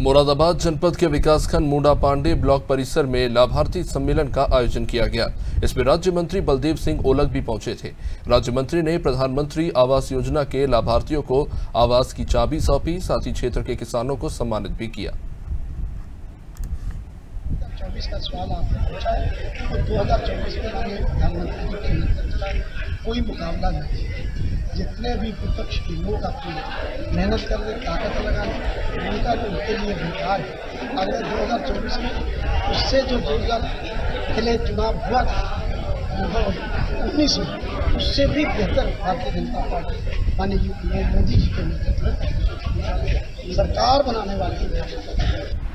मुरादाबाद जनपद के विकासखंड मुंडा पांडे ब्लॉक परिसर में लाभार्थी सम्मेलन का आयोजन किया गया। इसमें राज्य मंत्री बलदेव सिंह ओलग भी पहुँचे थे। राज्य मंत्री ने प्रधानमंत्री आवास योजना के लाभार्थियों को आवास की चाबी सौंपी, साथ ही क्षेत्र के किसानों को सम्मानित भी किया। कोई मुकाबला नहीं जितने भी विपक्ष के लोग अपनी मेहनत कर रहे ताकत लगा रहे उनका जो उनके लिए बेकार है अगले दो हज़ार चौबीस में उससे जो दो हज़ार पहले चुनाव हुआ था उन्नीस में, उससे भी बेहतर भारतीय जनता पार्टी, माननीय मोदी जी के नेतृत्व सरकार बनाने वाले